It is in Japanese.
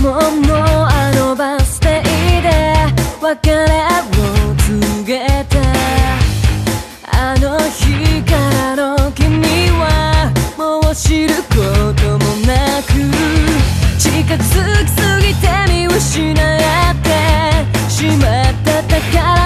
ものあのバス停で別れを告げたあの日からの君はもう知ることもなく近づきすぎて見失ってしまっただから